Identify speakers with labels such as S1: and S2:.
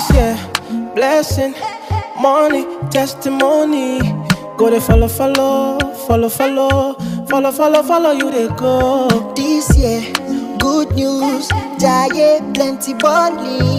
S1: This year, blessing, money, testimony. Go they follow, follow, follow, follow, follow, follow, follow you they go.
S2: This year, good news, diet, plenty money.